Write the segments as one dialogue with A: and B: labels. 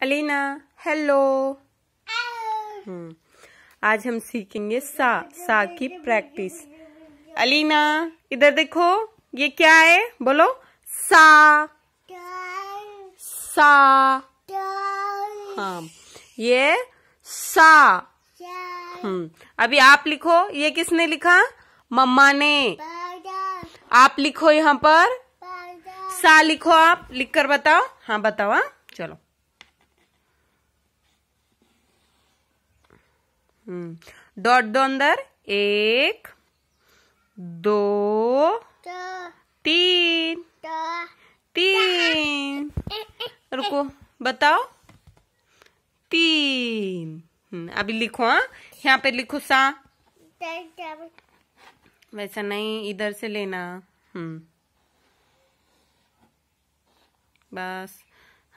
A: Alina hello हम्म आज हम सीखेंगे सा सा की प्रैक्टिस अलीना, इधर देखो, ये क्या है? बोलो, सा. सा. हाँ ये सा. हम्म अभी आप लिखो, ये किसने लिखा? मम्मा ने. आप लिखो यहाँ पर. सा लिखो आप लिख कर बताओ. हाँ बताओ हाँ चलो. डॉट दो अंदर। एक दो तीन तीन। रुको बताओ। तीन। हम्म, अभी लिखो हाँ। यहाँ पे लिखो सा। वैसा नहीं इधर से लेना। हम्म। बस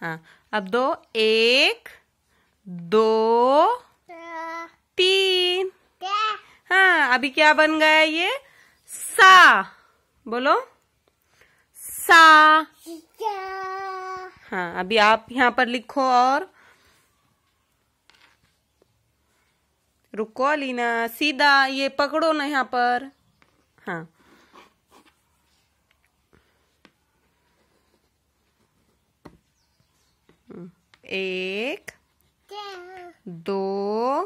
A: हाँ। अब दो एक दो तीन हाँ अभी क्या बन गया ये? सा। बोलो। सा। हाँ अभी आप यहाँ पर लिखो और। रुको लीना सीधा ये पकड़ो ना यहाँ पर। हाँ। एक, दो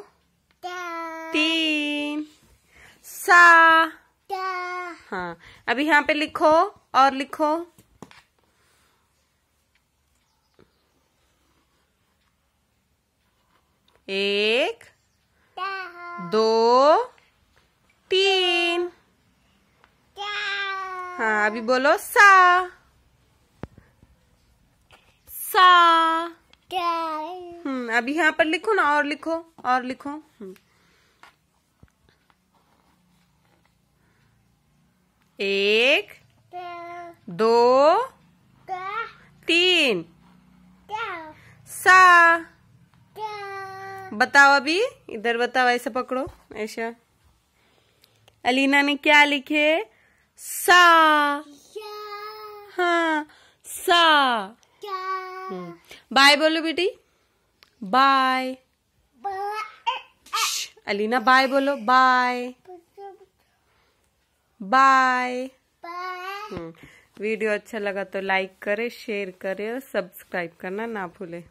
A: तीन सा हाँ। अभी यहाँ पे लिखो और लिखो। एक दो तीन। हाँ अभी बोलो सा। सा। हम्म अभी यहाँ पर लिखो ना और लिखो और लिखो। हम्म। एक दो तीन। सा। बताओ अभी इधर बताओ ऐसे पकड़ो ऐसा। अलीना ने क्या लिखे? सा। हाँ सा। बाय बोलो बेटी। बाय। अलीना बाय बोलो बाय। बाय वीडियो अच्छा लगा तो लाइक करे शेयर करे और सब्सक्राइब करना ना भूलें।